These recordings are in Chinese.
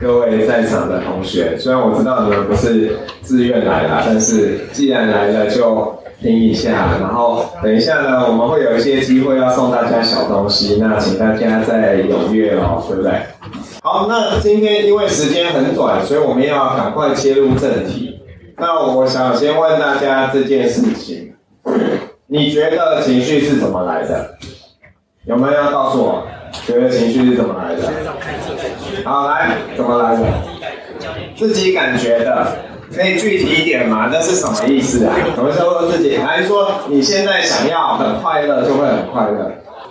各位在场的同学，虽然我知道你们不是自愿来的，但是既然来了就听一下，然后等一下呢，我们会有一些机会要送大家小东西，那请大家再踊跃哦，对不对？好，那今天因为时间很短，所以我们要赶快切入正题。那我想先问大家这件事情，你觉得情绪是怎么来的？有没有告诉我？觉得情绪是怎么来的？好，来，怎么来的？自己感觉的，可以具体一点吗？那是什么意思啊？什么叫做自己？还是说你现在想要很快乐就会很快乐？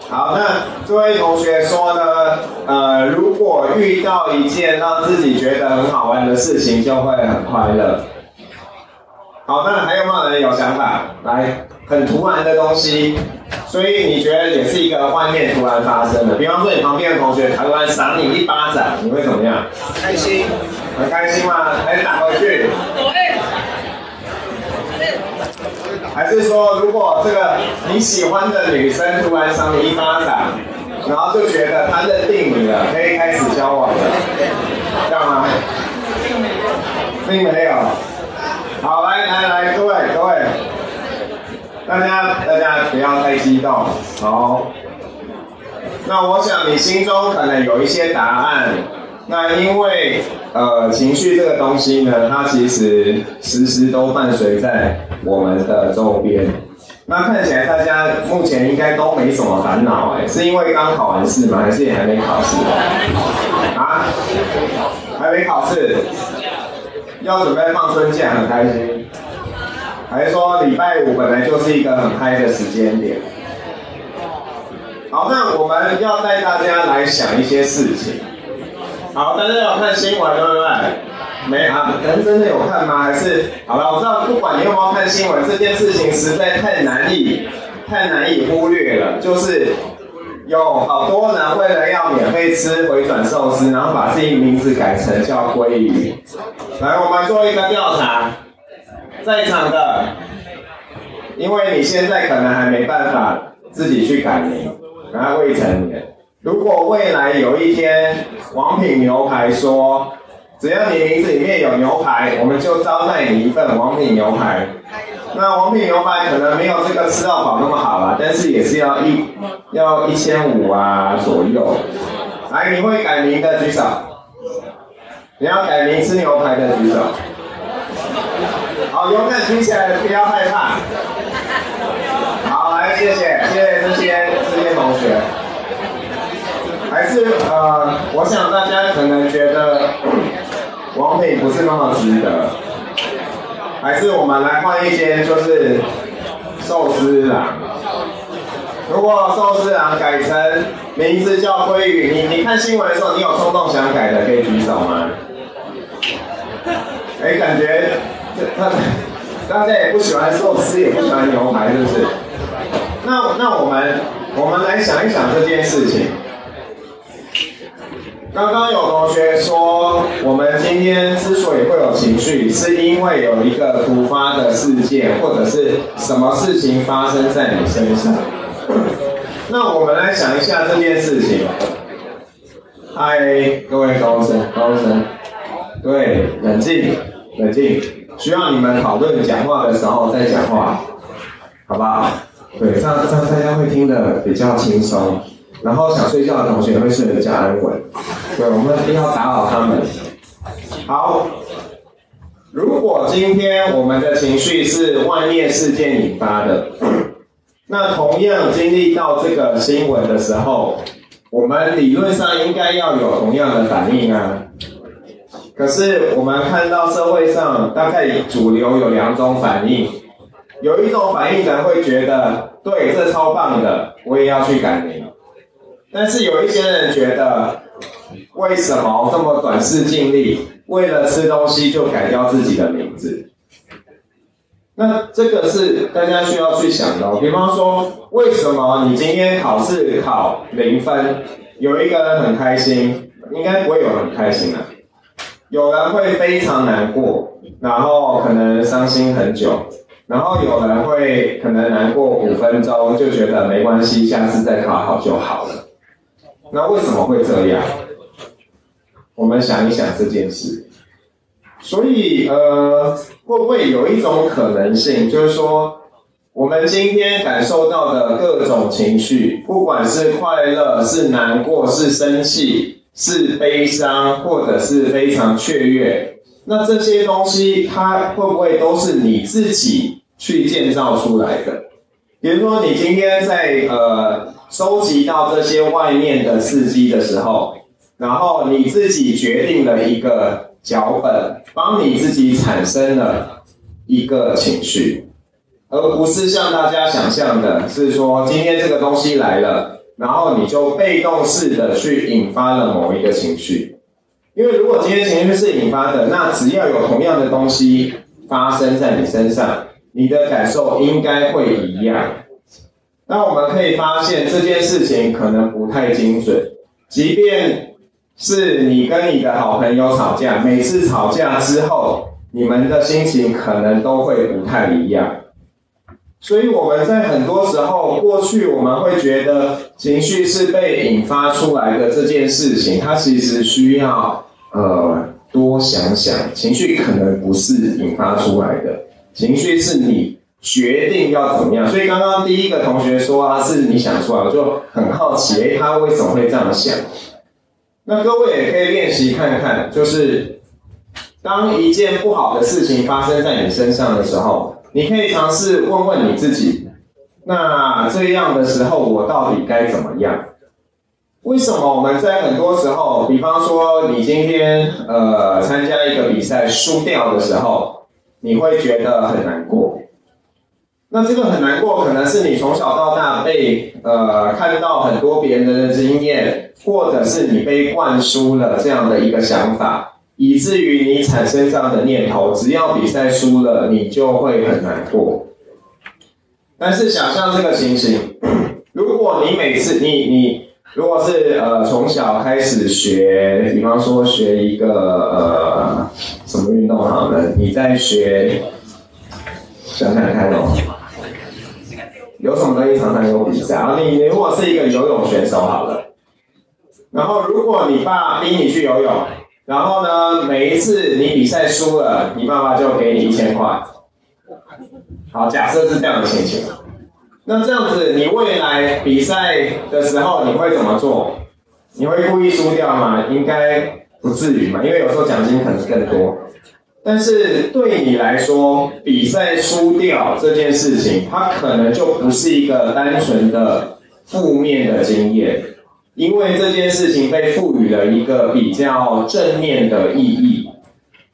好，那这位同学说呢，呃，如果遇到一件让自己觉得很好玩的事情，就会很快乐。好，那还有没有人有想法？来，很突然的东西。所以你觉得也是一个画面突然发生的，比方说你旁边的同学突然赏你一巴掌，你会怎么样？开心，很开心吗？还是打回去？还是说，如果这个你喜欢的女生突然赏你一巴掌，然后就觉得她认定你了，可以开始交往了，这样吗？并没有。好，来来来，各位各位。大家，大家不要太激动，好。那我想你心中可能有一些答案。那因为，呃，情绪这个东西呢，它其实时时都伴随在我们的周边。那看起来大家目前应该都没什么烦恼，哎，是因为刚考完试吗？还是也还没考试？啊？还没考试？要准备放春假，很开心。还是说礼拜五本来就是一个很嗨的时间点。好，那我们要带大家来想一些事情。好，大家有看新闻对不对？没啊？人真的有看吗？还是好了？我知道，不管你有没有看新闻，这件事情实在太难以、太难以忽略了。就是有好多人为了要免费吃回转寿司，然后把自己名字改成叫鲑鱼。来，我们做一个调查。在场的，因为你现在可能还没办法自己去改名，然后未成年。如果未来有一天，王品牛排说，只要你名字里面有牛排，我们就招待你一份王品牛排。那王品牛排可能没有这个吃到饱那么好啊，但是也是要一要一千五啊左右。来，你会改名的举手。你要改名吃牛排的举手。好，勇敢举起来，不要害怕。好，来，谢谢，谢谢这些这些同学。还是呃，我想大家可能觉得王品不是那么值得。还是我们来换一间，就是寿司郎。如果寿司郎改成名字叫鲑鱼，你你看新闻的时候，你有冲动想改的，可以举手吗？哎，感觉。那 大家也不喜欢寿司，也不喜欢牛排，是不是？那那我们我们来想一想这件事情。刚刚有同学说，我们今天之所以会有情绪，是因为有一个突发的事件，或者是什么事情发生在你身上。那我们来想一下这件事情。嗨，各位高生，高生，对，冷静，冷静。需要你们讨论讲话的时候再讲话，好不好？对，这样这样大家会听得比较轻松，然后想睡觉的同学会睡得比较安稳。对，我们一定要打扰他们。好，如果今天我们的情绪是外面事件引发的，那同样经历到这个新闻的时候，我们理论上应该要有同样的反应啊。可是我们看到社会上大概主流有两种反应，有一种反应人会觉得，对，这超棒的，我也要去改名。但是有一些人觉得，为什么这么短视尽力，为了吃东西就改掉自己的名字？那这个是大家需要去想的。比方说，为什么你今天考试考零分，有一个人很开心，应该不会有很开心啊。有人会非常难过，然后可能伤心很久，然后有人会可能难过五分钟就觉得没关系，下次再考好就好了。那为什么会这样？我们想一想这件事。所以，呃，会不会有一种可能性，就是说，我们今天感受到的各种情绪，不管是快乐、是难过、是生气、是悲伤，或者是非常雀跃，那这些东西，它会不会都是你自己去建造出来的？比如说，你今天在呃收集到这些外面的刺激的时候，然后你自己决定了一个。脚本帮你自己产生了一个情绪，而不是像大家想象的，是说今天这个东西来了，然后你就被动式的去引发了某一个情绪。因为如果今天情绪是引发的，那只要有同样的东西发生在你身上，你的感受应该会一样。那我们可以发现这件事情可能不太精准，即便。是你跟你的好朋友吵架，每次吵架之后，你们的心情可能都会不太一样。所以我们在很多时候，过去我们会觉得情绪是被引发出来的这件事情，它其实需要呃多想想，情绪可能不是引发出来的，情绪是你决定要怎么样。所以刚刚第一个同学说啊，是你想出来，我就很好奇，诶，他为什么会这样想？那各位也可以练习看看，就是当一件不好的事情发生在你身上的时候，你可以尝试问问你自己：那这样的时候我到底该怎么样？为什么我们在很多时候，比方说你今天呃参加一个比赛输掉的时候，你会觉得很难过？那这个很难过，可能是你从小到大被呃看到很多别人的经验，或者是你被灌输了这样的一个想法，以至于你产生这样的念头：只要比赛输了，你就会很难过。但是想象这个情形，如果你每次你你如果是呃从小开始学，比方说学一个呃什么运动好呢？你在学，想想看哦。有什么东西常常有比赛啊？你你如果是一个游泳选手好了，然后如果你爸逼你去游泳，然后呢，每一次你比赛输了，你爸爸就给你一千块。好，假设是这样的情形，那这样子你未来比赛的时候你会怎么做？你会故意输掉吗？应该不至于嘛，因为有时候奖金可能更多。但是对你来说，比赛输掉这件事情，它可能就不是一个单纯的负面的经验，因为这件事情被赋予了一个比较正面的意义。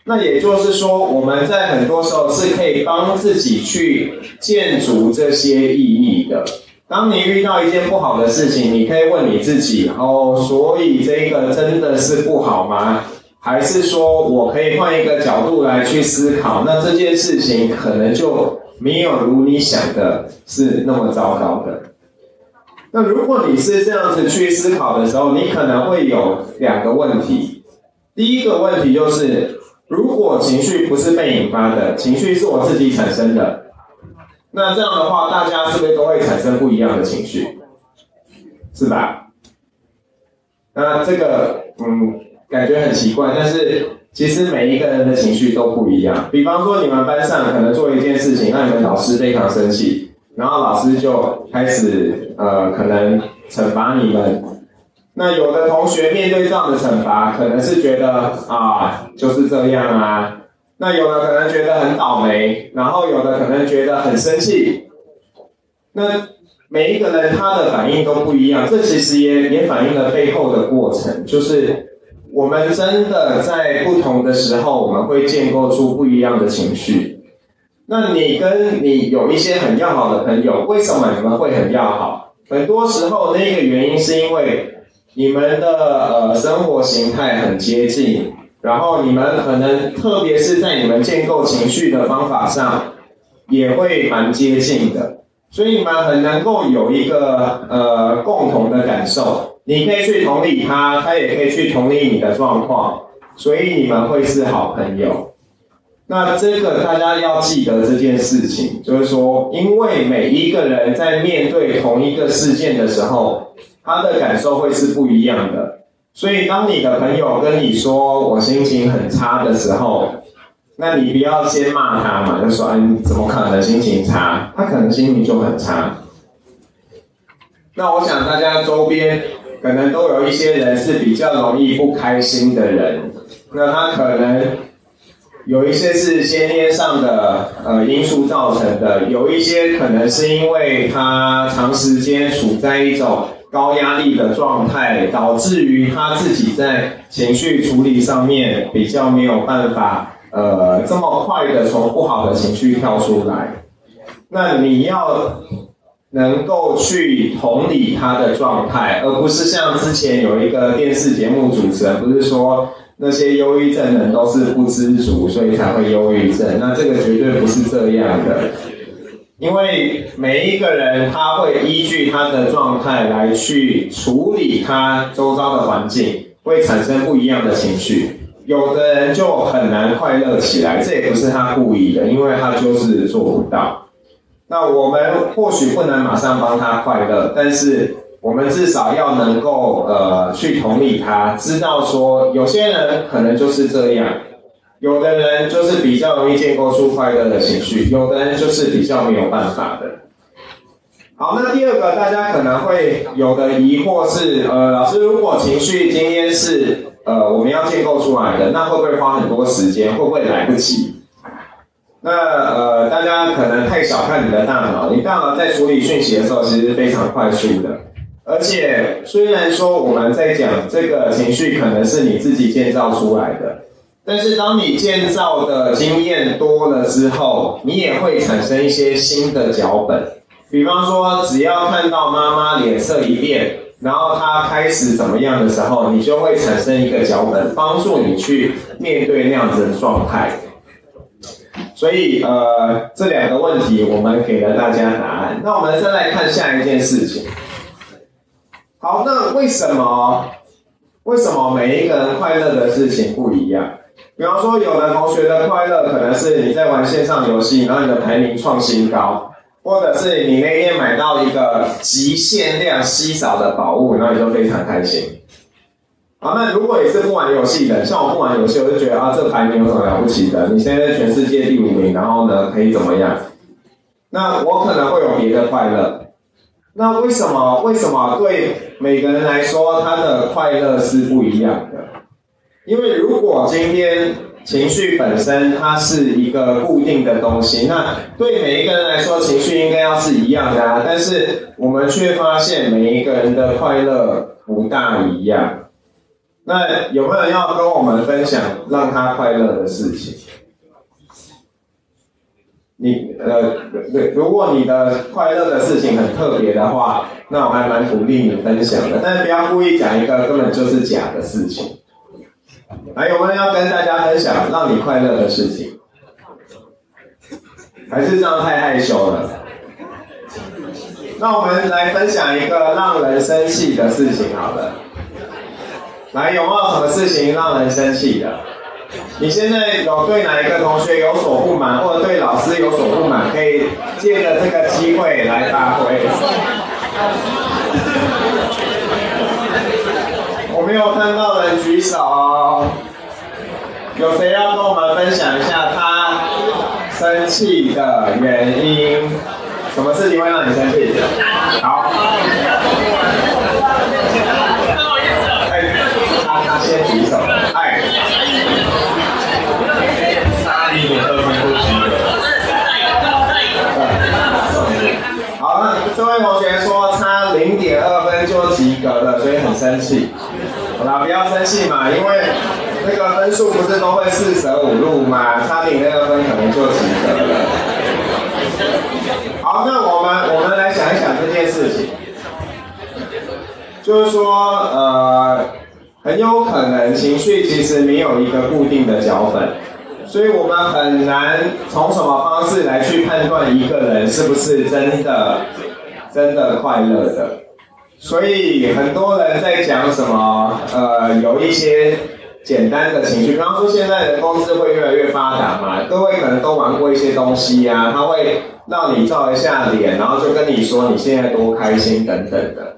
那也就是说，我们在很多时候是可以帮自己去建筑这些意义的。当你遇到一件不好的事情，你可以问你自己：哦，所以这个真的是不好吗？还是说我可以换一个角度来去思考，那这件事情可能就没有如你想的是那么糟糕的。那如果你是这样子去思考的时候，你可能会有两个问题。第一个问题就是，如果情绪不是被引发的，情绪是我自己产生的，那这样的话，大家是不是都会产生不一样的情绪？是吧？那这个，嗯。感觉很奇怪，但是其实每一个人的情绪都不一样。比方说，你们班上可能做一件事情，让你们老师非常生气，然后老师就开始呃，可能惩罚你们。那有的同学面对这样的惩罚，可能是觉得啊，就是这样啊。那有的可能觉得很倒霉，然后有的可能觉得很生气。那每一个人他的反应都不一样，这其实也也反映了背后的过程，就是。我们真的在不同的时候，我们会建构出不一样的情绪。那你跟你有一些很要好的朋友，为什么你们会很要好？很多时候，那个原因是因为你们的呃生活形态很接近，然后你们可能特别是在你们建构情绪的方法上，也会蛮接近的，所以你们很能够有一个呃共同的感受。你可以去同理他，他也可以去同理你的状况，所以你们会是好朋友。那这个大家要记得这件事情，就是说，因为每一个人在面对同一个事件的时候，他的感受会是不一样的，所以当你的朋友跟你说我心情很差的时候，那你不要先骂他嘛，就说哎怎么可能心情差？他可能心情就很差。那我想大家周边可能都有一些人是比较容易不开心的人，那他可能有一些是先天上的呃因素造成的，有一些可能是因为他长时间处在一种高压力的状态，导致于他自己在情绪处理上面比较没有办法呃这么快的从不好的情绪跳出来。那你要。能够去同理他的状态，而不是像之前有一个电视节目主持人不是说那些忧郁症人都是不知足，所以才会忧郁症。那这个绝对不是这样的，因为每一个人他会依据他的状态来去处理他周遭的环境，会产生不一样的情绪。有的人就很难快乐起来，这也不是他故意的，因为他就是做不到。那我们或许不能马上帮他快乐，但是我们至少要能够呃去同理他，知道说有些人可能就是这样，有的人就是比较容易建构出快乐的情绪，有的人就是比较没有办法的。好，那第二个大家可能会有的疑惑是，呃，老师如果情绪今天是呃我们要建构出来的，那会不会花很多时间？会不会来不及？那呃，大家可能太小看你的大脑，你大脑在处理讯息的时候，其实非常快速的。而且虽然说我们在讲这个情绪可能是你自己建造出来的，但是当你建造的经验多了之后，你也会产生一些新的脚本。比方说，只要看到妈妈脸色一变，然后她开始怎么样的时候，你就会产生一个脚本，帮助你去面对那样子的状态。所以，呃，这两个问题我们给了大家答案。那我们再来看下一件事情。好，那为什么为什么每一个人快乐的事情不一样？比方说，有的同学的快乐可能是你在玩线上游戏，然后你的排名创新高，或者是你那天买到一个极限量稀少的宝物，然后你就非常开心。好，那如果你是不玩游戏的，像我不玩游戏，我就觉得啊，这排名有什么了不起的？你现在全世界第五名，然后呢，可以怎么样？那我可能会有别的快乐。那为什么？为什么对每个人来说，他的快乐是不一样的？因为如果今天情绪本身它是一个固定的东西，那对每一个人来说，情绪应该要是一样的啊。但是我们却发现每一个人的快乐不大一样。那有没有人要跟我们分享让他快乐的事情？你呃，对，如果你的快乐的事情很特别的话，那我还蛮鼓励你分享的。但是不要故意讲一个根本就是假的事情。还有没有要跟大家分享让你快乐的事情？还是这样太害羞了？那我们来分享一个让人生气的事情好了。来，有没有什么事情让人生气的？你现在有对哪一个同学有所不满，或者对老师有所不满，可以借着这个机会来发挥。我没有看到人举手，有谁要跟我们分享一下他生气的原因？什么事情会让你生气？好。先举手，位同学说差零点二分就及格了，所以很生气。好啦，不要生气嘛，因为那个分数不是都会四舍五入嘛，差零点二分可能就及格了。好，那我们我们来想一想这件事情，就是说，呃。很有可能情绪其实没有一个固定的脚本，所以我们很难从什么方式来去判断一个人是不是真的真的快乐的。所以很多人在讲什么，呃，有一些简单的情绪，比方说现在人工智慧越来越发达嘛，各位可能都玩过一些东西呀，它会让你照一下脸，然后就跟你说你现在多开心等等的。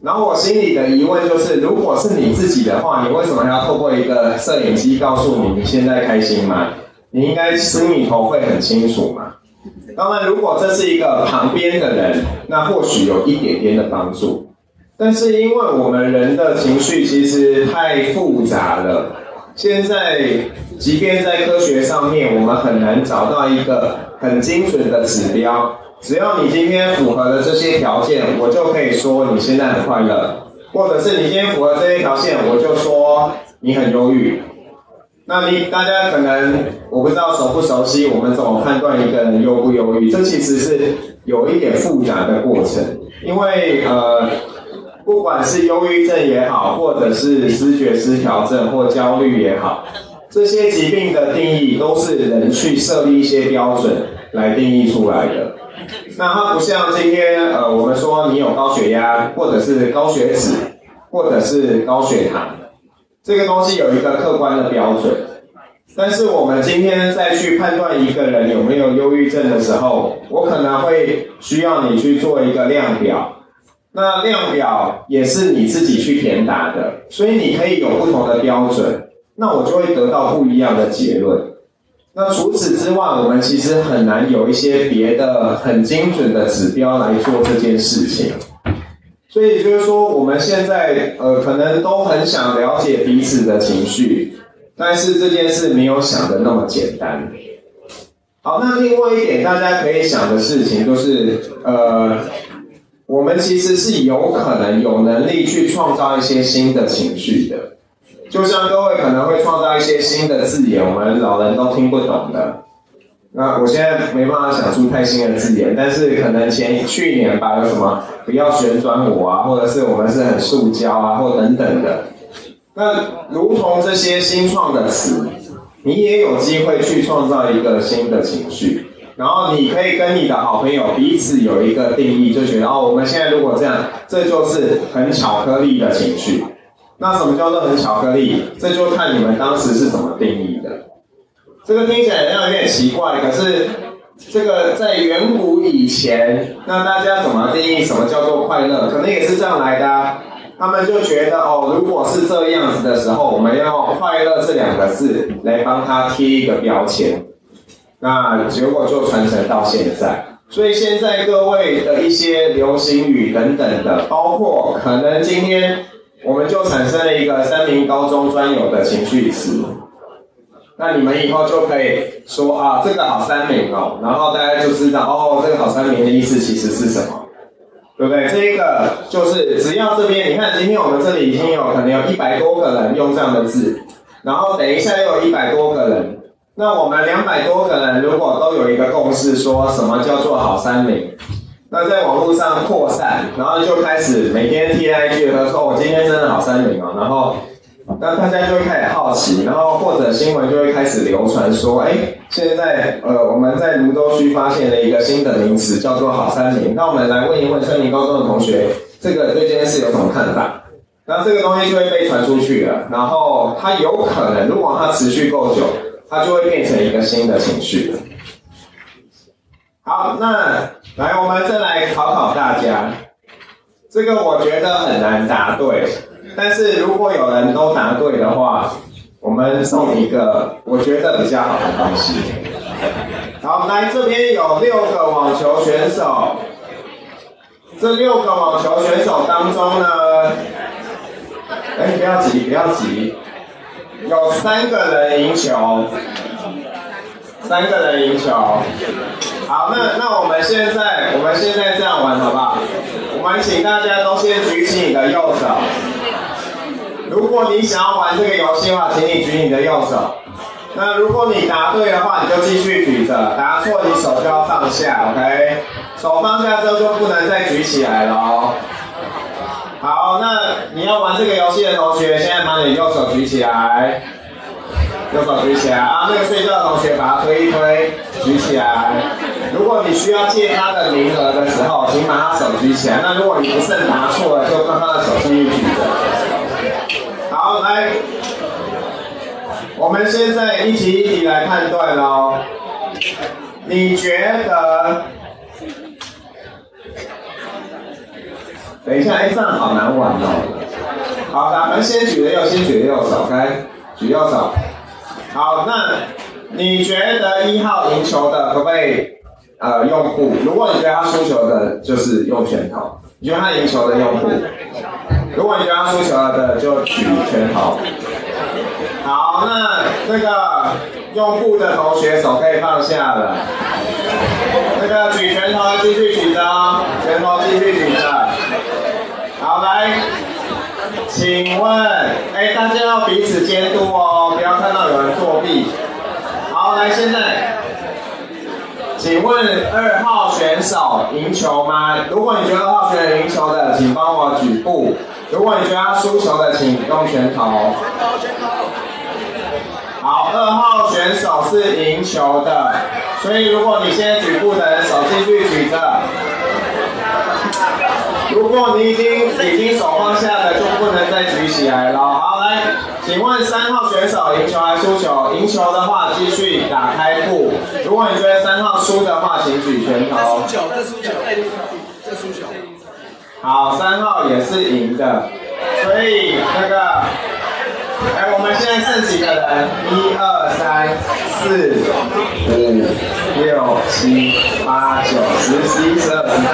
然后我心里的疑问就是，如果是你自己的话，你为什么要透过一个摄影机告诉你你现在开心吗？你应该心里头会很清楚嘛。当然，如果这是一个旁边的人，那或许有一点点的帮助。但是，因为我们人的情绪其实太复杂了，现在即便在科学上面，我们很难找到一个很精准的指标。只要你今天符合了这些条件，我就可以说你现在很快乐；或者是你今天符合这些条件，我就说你很忧郁。那你大家可能我不知道熟不熟悉，我们怎么判断一个人忧不忧郁？这其实是有一点复杂的过程，因为呃，不管是忧郁症也好，或者是失觉失调症或焦虑也好，这些疾病的定义都是人去设立一些标准来定义出来的。那它不像今天，呃，我们说你有高血压，或者是高血脂，或者是高血糖，这个东西有一个客观的标准。但是我们今天再去判断一个人有没有忧郁症的时候，我可能会需要你去做一个量表。那量表也是你自己去填答的，所以你可以有不同的标准，那我就会得到不一样的结论。那除此之外，我们其实很难有一些别的很精准的指标来做这件事情。所以就是说，我们现在呃，可能都很想了解彼此的情绪，但是这件事没有想的那么简单。好，那另外一点大家可以想的事情就是，呃，我们其实是有可能有能力去创造一些新的情绪的。就像各位可能会创造一些新的字眼，我们老人都听不懂的。那我现在没办法想出太新的字眼，但是可能前去年吧，有什么不要旋转我啊，或者是我们是很塑胶啊，或等等的。那如同这些新创的词，你也有机会去创造一个新的情绪，然后你可以跟你的好朋友彼此有一个定义，就觉得哦，我们现在如果这样，这就是很巧克力的情绪。那什么叫做很巧克力？这就看你们当时是怎么定义。这个听起来好像有点奇怪，可是这个在远古以前，那大家怎么定义什么叫做快乐？可能也是这样来的。他们就觉得哦，如果是这样子的时候，我们要快乐这两个字来帮他贴一个标签。那结果就传承到现在。所以现在各位的一些流行语等等的，包括可能今天。我们就产生了一个三明高中专有的情绪词，那你们以后就可以说啊，这个好三明哦，然后大家就知道哦，这个好三明的意思其实是什么，对不对？这一个就是只要这边，你看今天我们这里已经有可能有一百多个人用这样的字，然后等一下又有一百多个人，那我们两百多个人如果都有一个共识，说什么叫做好三明？那在网络上扩散，然后就开始每天贴 IG 的说，我今天真的好三明哦，然后那大家就会开始好奇，然后或者新闻就会开始流传说，哎，现在呃我们在泸州区发现了一个新的名词，叫做好三明。那我们来问一问三明高中的同学，这个对这件事有什么看法？那这个东西就会被传出去了，然后它有可能，如果它持续够久，它就会变成一个新的情绪。好，那。来，我们再来考考大家。这个我觉得很难答对，但是如果有人都答对的话，我们送一个我觉得比较好的东西。好，来这边有六个网球选手，这六个网球选手当中呢，哎，不要急，不要急，有三个人赢球。三个人赢球，好，那那我们现在我们现在这样玩好不好？我们请大家都先举起你的右手。如果你想要玩这个游戏的话，请你举你的右手。那如果你答对的话，你就继续举着；答错，你手就要放下，OK？手放下之后就不能再举起来了哦。好，那你要玩这个游戏的同学，现在把你右手举起来。右手举起来啊！那个睡觉的同学把它推一推，举起来。如果你需要借他的名额的时候，请把他手举起来。那如果你不慎拿错了，就让他的手继续举着。来，我们现在一题一题来判断喽。你觉得等一下，哎，这样好难玩哦。好，咱们先举右，先举右手，来，举右手。好，那你觉得一号赢球的可不可以呃用布？如果你觉得他输球的，就是用拳头。你觉得他赢球的用户？如果你觉得他输球了的，就举拳头。好，那那个用户的同学手可以放下了。那个举拳头继续举着，拳头继续举着。好，来，请问，哎，大家要彼此监督哦，不要看到有人作弊。好，来，现在，请问二号选手赢球吗？如果你觉得二号选手赢球的，请帮我举步；如果你觉得他输球的，请用拳头。好，二号选手是赢球的，所以如果你现在举步的人手继续举着。如果你已经已经手放下了，就不能再举起来了。好，来，请问三号选手赢球还是输球？赢球的话继续打开布。如果你觉得三号输的话，请举拳头。输球，再输球，再输球。好，三号也是赢的，所以那个。哎，我们现在剩几个人？一二三四五六七八九十十一十二十三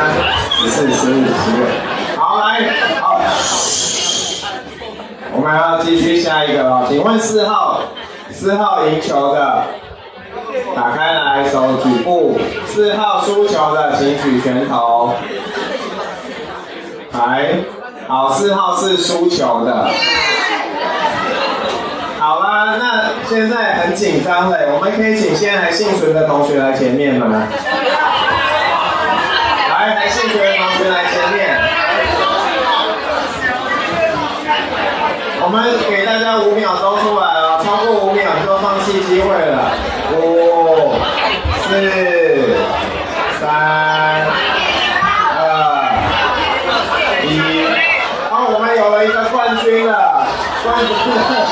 十四十五十六。好，来，好，我们要继续下一个了。请问四号，四号赢球的，打开来，手举步。四号输球的，请举拳头。来，好，四号是输球的。好啦，那现在很紧张嘞，我们可以请现在幸存的同学来前面吗？来，来幸存的同学来前面。我们给大家五秒钟出来了，超过五秒就放弃机会了。五、四、三、二、一。好，我们有了一个冠军了，冠军。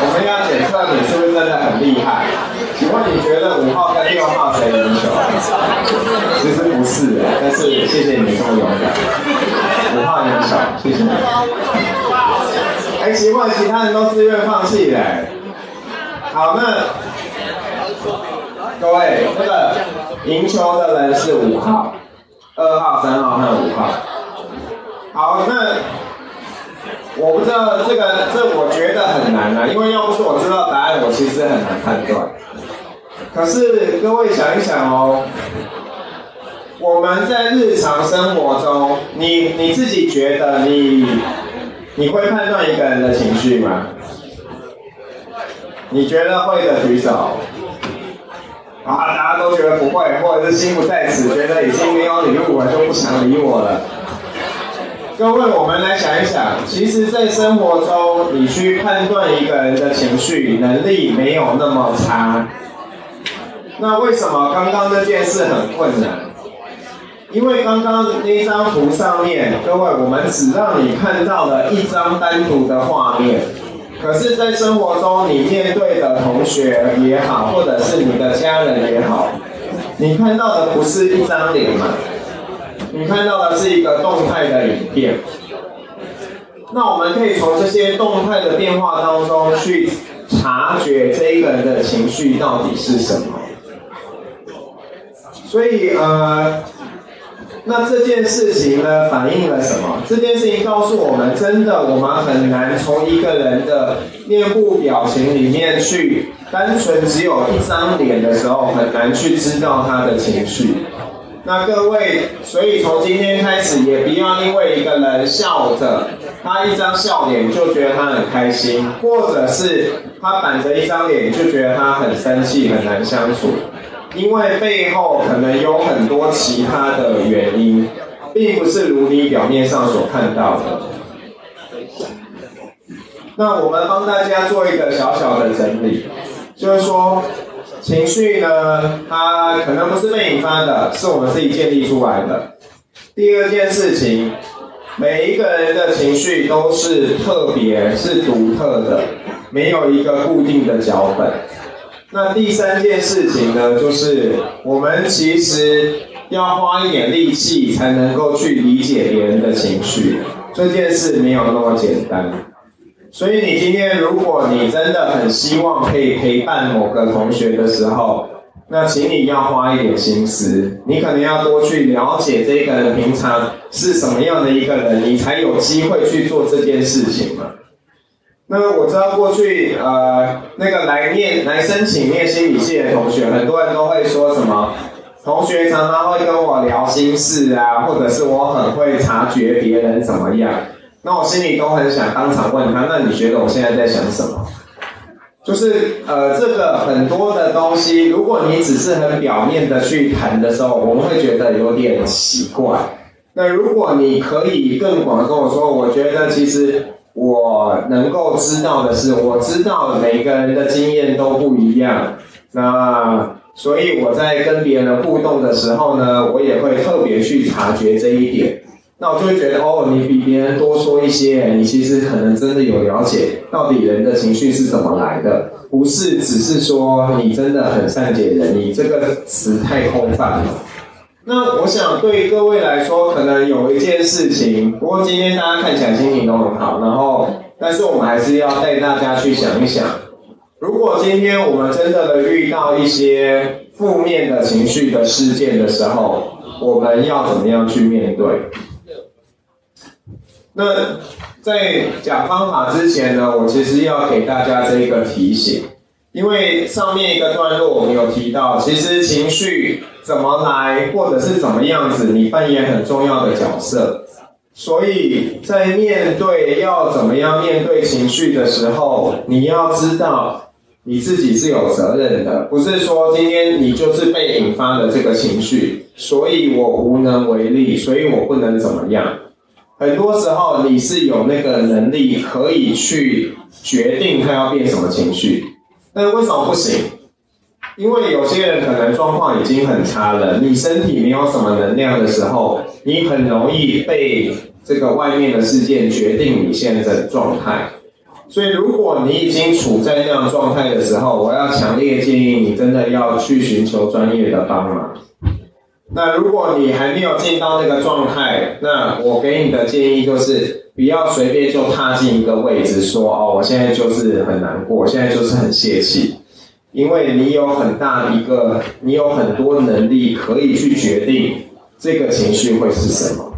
我们要检测你是不是真的很厉害。请问你觉得五号跟六号谁赢球？其实不是，但是谢谢你这么勇敢。五号赢球，谢谢。哎，奇怪，其他人都自愿放弃嘞。好，那各位，那个赢球的人是五号、二号、三号和五号。好，那我不知道这个，这我觉得很难啊，因为要不是我知道答案，我其实很难判断。可是各位想一想哦，我们在日常生活中，你你自己觉得你你会判断一个人的情绪吗？你觉得会的举手。啊，大家都觉得不会，或者是心不在此，觉得已经没有礼物了，就不想理我了。各位，我们来想一想，其实，在生活中，你去判断一个人的情绪能力没有那么差。那为什么刚刚那件事很困难？因为刚刚那张图上面，各位，我们只让你看到了一张单独的画面。可是，在生活中，你面对的同学也好，或者是你的家人也好，你看到的不是一张脸吗？你看到的是一个动态的影片，那我们可以从这些动态的变化当中去察觉这一个人的情绪到底是什么。所以呃，那这件事情呢，反映了什么？这件事情告诉我们，真的我们很难从一个人的面部表情里面去单纯只有一张脸的时候，很难去知道他的情绪。那各位，所以从今天开始，也不要因为一个人笑着，他一张笑脸就觉得他很开心，或者是他板着一张脸就觉得他很生气、很难相处，因为背后可能有很多其他的原因，并不是如你表面上所看到的。那我们帮大家做一个小小的整理，就是说。情绪呢，它可能不是被引发的，是我们自己建立出来的。第二件事情，每一个人的情绪都是特别、是独特的，没有一个固定的脚本。那第三件事情呢，就是我们其实要花一点力气才能够去理解别人的情绪，这件事没有那么简单。所以你今天，如果你真的很希望可以陪伴某个同学的时候，那请你要花一点心思，你可能要多去了解这个人平常是什么样的一个人，你才有机会去做这件事情嘛。那我知道过去呃那个来念来申请念心理系的同学，很多人都会说什么，同学常常会跟我聊心事啊，或者是我很会察觉别人怎么样，那我心里都很想当场问他，那你觉得我现在在想什么？就是呃，这个很多的东西，如果你只是很表面的去谈的时候，我们会觉得有点奇怪。那如果你可以更广的跟我说，我觉得其实我能够知道的是，我知道每个人的经验都不一样。那所以我在跟别人互动的时候呢，我也会特别去察觉这一点。那我就会觉得，哦，你比别人多说一些，你其实可能真的有了解到底人的情绪是怎么来的，不是只是说你真的很善解人意，这个词太空泛了。那我想对各位来说，可能有一件事情，不过今天大家看起来心情都很好，然后，但是我们还是要带大家去想一想，如果今天我们真的遇到一些负面的情绪的事件的时候，我们要怎么样去面对？那在讲方法之前呢，我其实要给大家这一个提醒，因为上面一个段落我们有提到，其实情绪怎么来或者是怎么样子，你扮演很重要的角色。所以在面对要怎么样面对情绪的时候，你要知道你自己是有责任的，不是说今天你就是被引发的这个情绪，所以我无能为力，所以我不能怎么样。很多时候你是有那个能力可以去决定他要变什么情绪，但为什么不行？因为有些人可能状况已经很差了，你身体没有什么能量的时候，你很容易被这个外面的事件决定你现在的状态。所以如果你已经处在那样状态的时候，我要强烈建议你真的要去寻求专业的帮忙。那如果你还没有进到那个状态，那我给你的建议就是，不要随便就踏进一个位置，说哦，我现在就是很难过，现在就是很泄气，因为你有很大一个，你有很多能力可以去决定这个情绪会是什么。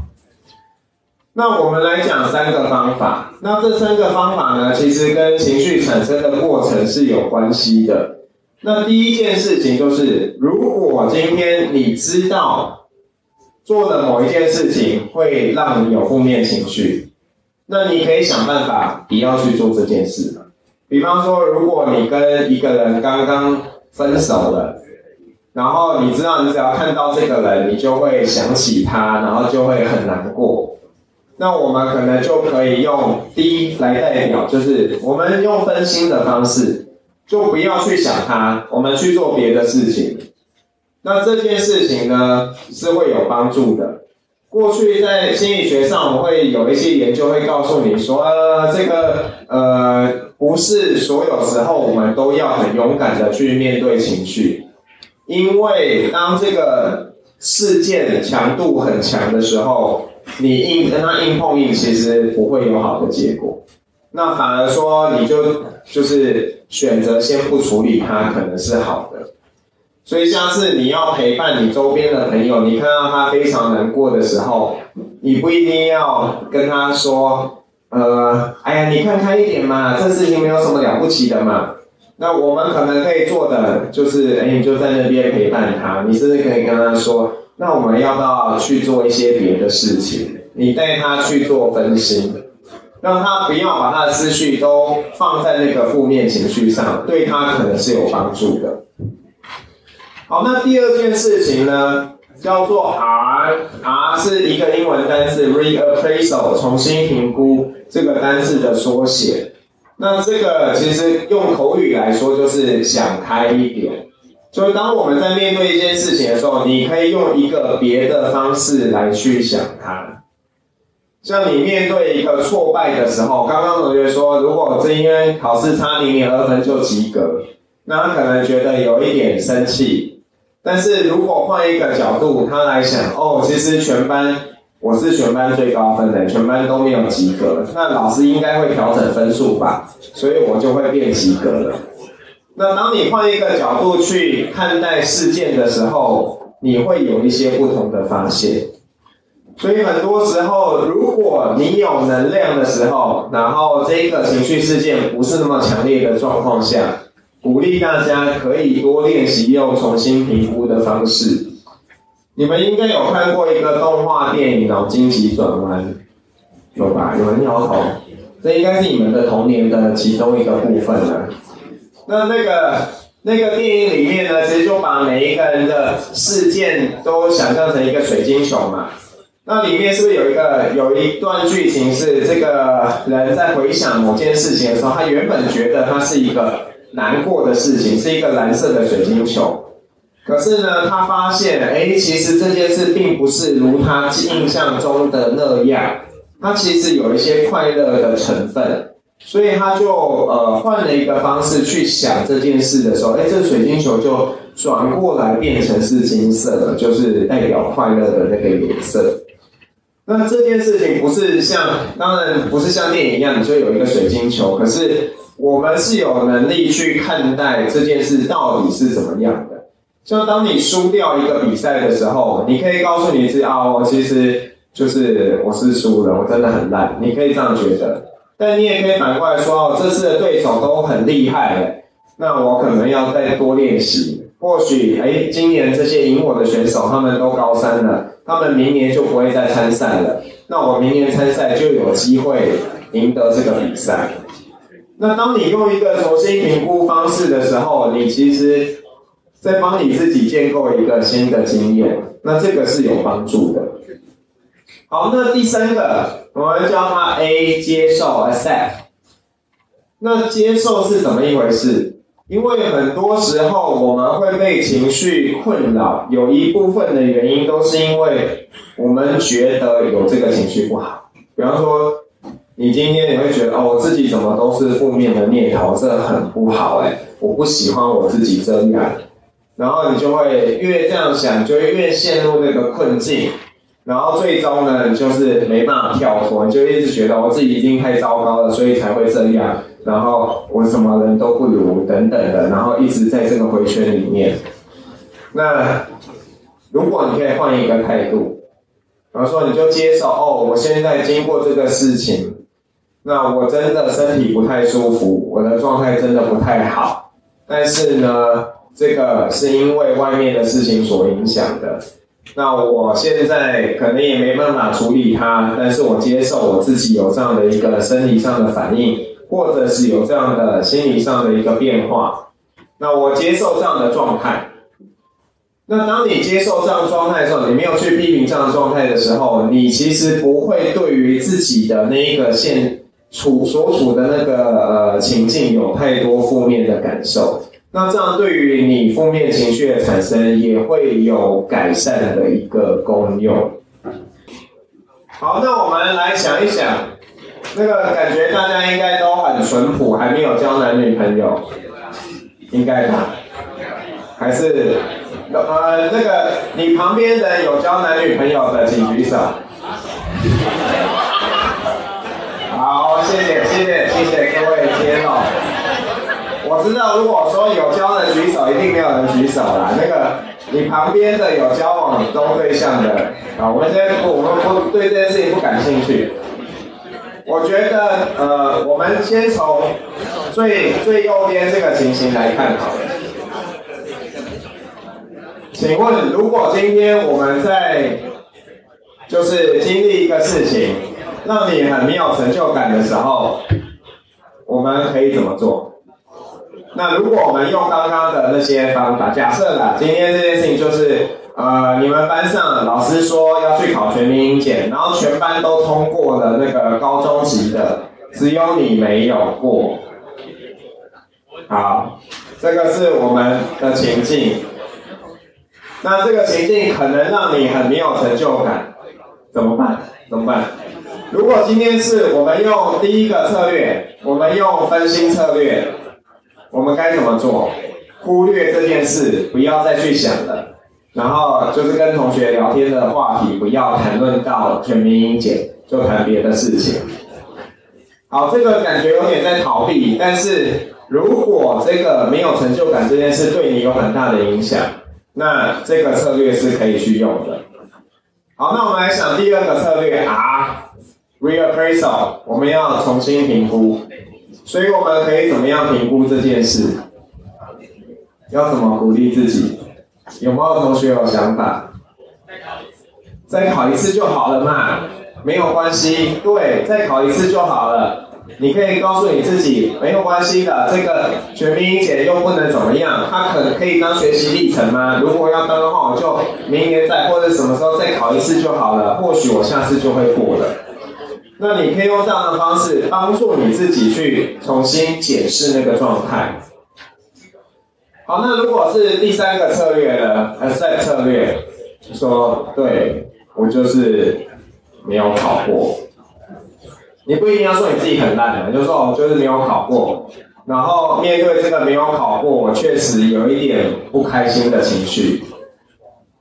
那我们来讲三个方法，那这三个方法呢，其实跟情绪产生的过程是有关系的。那第一件事情就是，如果今天你知道做了某一件事情会让你有负面情绪，那你可以想办法不要去做这件事。比方说，如果你跟一个人刚刚分手了，然后你知道你只要看到这个人，你就会想起他，然后就会很难过。那我们可能就可以用 D 来代表，就是我们用分心的方式。就不要去想他，我们去做别的事情。那这件事情呢是会有帮助的。过去在心理学上，我们会有一些研究会告诉你说，这个呃不是所有时候我们都要很勇敢的去面对情绪，因为当这个事件强度很强的时候，你硬跟他硬碰硬，其实不会有好的结果。那反而说你就就是选择先不处理它，可能是好的。所以下次你要陪伴你周边的朋友，你看到他非常难过的时候，你不一定要跟他说，呃，哎呀，你看开一点嘛，这事情没有什么了不起的嘛。那我们可能可以做的就是，哎，你就在那边陪伴他，你甚至可以跟他说，那我们要不要去做一些别的事情？你带他去做分心。让他不要把他的思绪都放在那个负面情绪上，对他可能是有帮助的。好，那第二件事情呢，叫做 R，R 是一个英文单词 reappraisal，重新评估这个单词的缩写。那这个其实用口语来说就是想开一点，就是当我们在面对一件事情的时候，你可以用一个别的方式来去想它。像你面对一个挫败的时候，刚刚同学说，如果这因为考试差零点二分就及格，那他可能觉得有一点生气。但是如果换一个角度，他来想，哦，其实全班我是全班最高分的，全班都没有及格，那老师应该会调整分数吧，所以我就会变及格了。那当你换一个角度去看待事件的时候，你会有一些不同的发现。所以很多时候，如果你有能量的时候，然后这个情绪事件不是那么强烈的状况下，鼓励大家可以多练习用重新评估的方式。你们应该有看过一个动画电影《脑筋急转弯》，有吧？有人摇头，这应该是你们的童年的其中一个部分了。那那个那个电影里面呢，其实就把每一个人的事件都想象成一个水晶球嘛。那里面是不是有一个有一段剧情是这个人在回想某件事情的时候，他原本觉得他是一个难过的事情，是一个蓝色的水晶球。可是呢，他发现，哎，其实这件事并不是如他印象中的那样，他其实有一些快乐的成分，所以他就呃换了一个方式去想这件事的时候，哎，这水晶球就转过来变成是金色的，就是代表快乐的那个颜色。那这件事情不是像，当然不是像电影一样，你就有一个水晶球。可是我们是有能力去看待这件事到底是怎么样的。就当你输掉一个比赛的时候，你可以告诉你自己啊，我其实就是我是输了，我真的很烂。你可以这样觉得，但你也可以反过来说哦，这次的对手都很厉害，那我可能要再多练习。或许哎，今年这些赢我的选手他们都高三了。他们明年就不会再参赛了，那我明年参赛就有机会赢得这个比赛。那当你用一个重新评估方式的时候，你其实在帮你自己建构一个新的经验，那这个是有帮助的。好，那第三个，我们叫它 A 接受 accept。那接受是怎么一回事？因为很多时候我们会被情绪困扰，有一部分的原因都是因为我们觉得有这个情绪不好。比方说，你今天你会觉得哦，我自己怎么都是负面的念头，这很不好哎，我不喜欢我自己这样，然后你就会越这样想，就会越陷入那个困境，然后最终呢，你就是没办法跳脱，你就一直觉得我自己已经太糟糕了，所以才会这样。然后我什么人都不如等等的，然后一直在这个回圈里面。那如果你可以换一个态度，比方说你就接受哦，我现在经过这个事情，那我真的身体不太舒服，我的状态真的不太好。但是呢，这个是因为外面的事情所影响的。那我现在可能也没办法处理它，但是我接受我自己有这样的一个身体上的反应。或者是有这样的心理上的一个变化，那我接受这样的状态。那当你接受这样状态的时候，你没有去批评这样状态的时候，你其实不会对于自己的那一个现处所处的那个呃情境有太多负面的感受。那这样对于你负面情绪的产生也会有改善的一个功用。好，那我们来想一想。那个感觉大家应该都很淳朴，还没有交男女朋友，应该吧？还是呃那个你旁边人有交男女朋友的，请举手。谢谢谢谢谢谢各位天哦。我知道，如果说有交的举手，一定没有人举手啦。那个你旁边的有交往中对象的啊，我们先不，我们不对这件事情不感兴趣。我觉得，呃，我们先从最最右边这个情形来看好。请问，如果今天我们在就是经历一个事情，让你很没有成就感的时候，我们可以怎么做？那如果我们用刚刚的那些方法，假设啦，今天这件事情就是。呃，你们班上老师说要去考全民英检，然后全班都通过了那个高中级的，只有你没有过。好，这个是我们的情境。那这个情境可能让你很没有成就感，怎么办？怎么办？如果今天是我们用第一个策略，我们用分心策略，我们该怎么做？忽略这件事，不要再去想了。然后就是跟同学聊天的话题，不要谈论到全民英检，就谈别的事情。好，这个感觉有点在逃避，但是如果这个没有成就感这件事对你有很大的影响，那这个策略是可以去用的。好，那我们来想第二个策略啊，reappraisal，我们要重新评估，所以我们可以怎么样评估这件事？要怎么鼓励自己？有没有同学有想法？再考一次就好了嘛，没有关系。对，再考一次就好了。你可以告诉你自己，没有关系的。这个全民英检又不能怎么样，它可可以当学习历程吗？如果要当的话，我就明年再或者什么时候再考一次就好了。或许我下次就会过了。那你可以用这样的方式帮助你自己去重新检视那个状态。好，那如果是第三个策略呢？accept 策略，说对我就是没有考过，你不一定要说你自己很烂的，就说我就是没有考过，然后面对这个没有考过，我确实有一点不开心的情绪，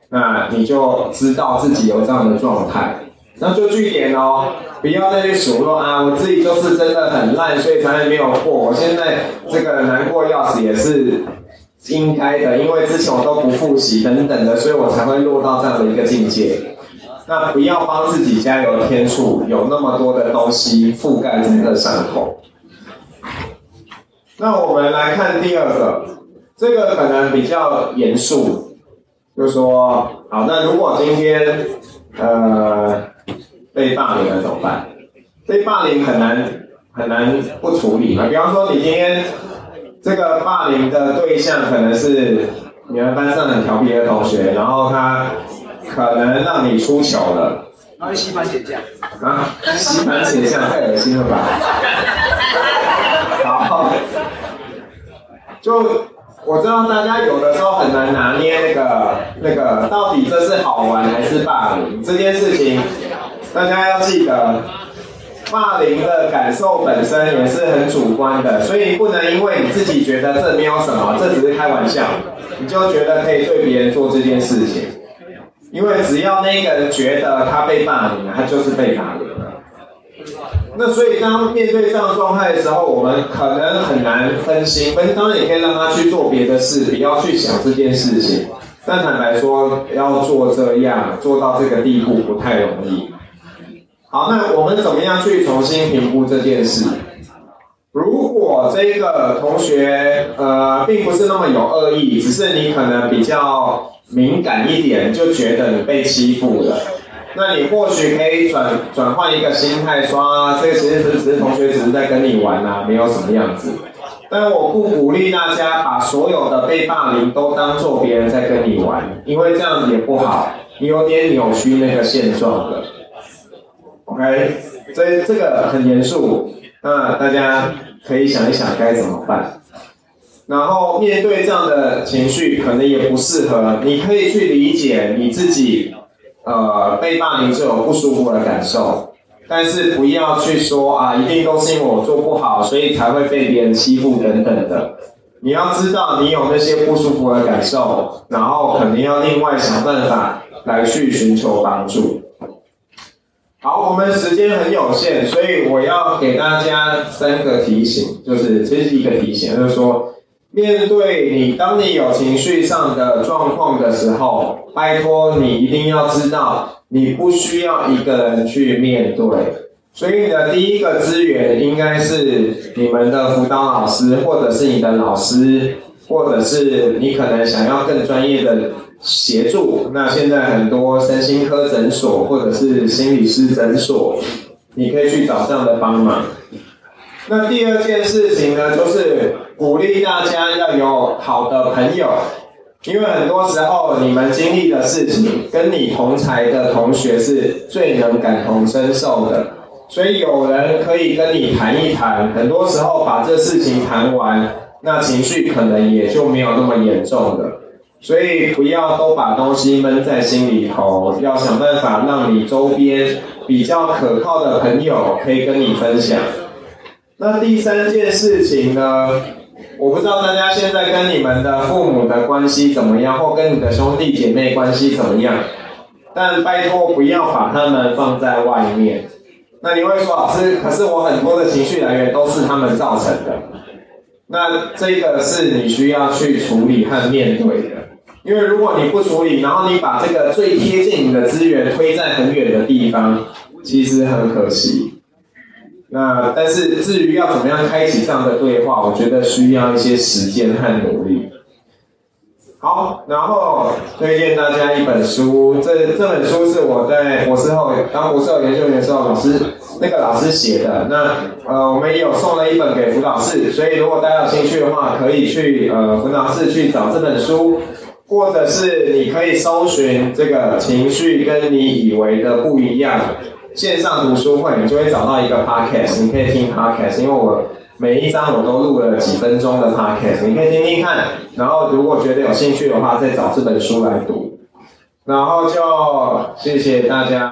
那你就知道自己有这样的状态，那就据点哦，不要再去数落啊，我自己就是真的很烂，所以才没有过，我现在这个难过要死也是。应该的，因为之前我都不复习等等的，所以我才会落到这样的一个境界。那不要帮自己加油添醋，有那么多的东西覆盖在这上头。那我们来看第二个，这个可能比较严肃，就说好，那如果今天呃被霸凌了怎么办？被霸凌很难很难不处理嘛。比方说你今天。这个霸凌的对象可能是你们班上很调皮的同学，然后他可能让你出糗了。然后吸番茄酱。啊，吸番茄酱太恶心了吧？好，就我知道大家有的时候很难拿捏那个那个到底这是好玩还是霸凌这件事情，大家要记得。霸凌的感受本身也是很主观的，所以不能因为你自己觉得这没有什么，这只是开玩笑，你就觉得可以对别人做这件事情。因为只要那个人觉得他被霸凌了，他就是被霸凌了。那所以当面对这样状态的时候，我们可能很难分心。分当然也可以让他去做别的事，不要去想这件事情。但坦白说，要做这样做到这个地步不太容易。好，那我们怎么样去重新评估这件事？如果这个同学呃并不是那么有恶意，只是你可能比较敏感一点，就觉得你被欺负了，那你或许可以转转换一个心态，说啊这个其实只是同学只是在跟你玩呐，没有什么样子。但我不鼓励大家把所有的被霸凌都当做别人在跟你玩，因为这样子也不好，你有点扭曲那个现状的。OK，这这个很严肃，那大家可以想一想该怎么办。然后面对这样的情绪，可能也不适合。你可以去理解你自己，呃，被霸凌就有不舒服的感受，但是不要去说啊，一定都是因为我做不好，所以才会被别人欺负等等的。你要知道你有那些不舒服的感受，然后肯定要另外想办法来去寻求帮助。好，我们时间很有限，所以我要给大家三个提醒，就是这是一个提醒，就是说，面对你当你有情绪上的状况的时候，拜托你一定要知道，你不需要一个人去面对，所以你的第一个资源应该是你们的辅导老师，或者是你的老师，或者是你可能想要更专业的。协助，那现在很多身心科诊所或者是心理师诊所，你可以去找这样的帮忙。那第二件事情呢，就是鼓励大家要有好的朋友，因为很多时候你们经历的事情，跟你同才的同学是最能感同身受的，所以有人可以跟你谈一谈，很多时候把这事情谈完，那情绪可能也就没有那么严重了。所以不要都把东西闷在心里头，要想办法让你周边比较可靠的朋友可以跟你分享。那第三件事情呢？我不知道大家现在跟你们的父母的关系怎么样，或跟你的兄弟姐妹关系怎么样？但拜托不要把他们放在外面。那你会说，老师，可是我很多的情绪来源都是他们造成的。那这个是你需要去处理和面对的。因为如果你不处理，然后你把这个最贴近你的资源推在很远的地方，其实很可惜。那但是至于要怎么样开启这样的对话，我觉得需要一些时间和努力。好，然后推荐大家一本书，这这本书是我在博士后当博士后研究员时候，老师那个老师写的。那呃，我们也有送了一本给辅导室，所以如果大家有兴趣的话，可以去呃辅导室去找这本书，或者是你可以搜寻这个情绪跟你以为的不一样。线上读书会，你就会找到一个 podcast，你可以听 podcast，因为我每一张我都录了几分钟的 podcast，你可以听听看，然后如果觉得有兴趣的话，再找这本书来读，然后就谢谢大家。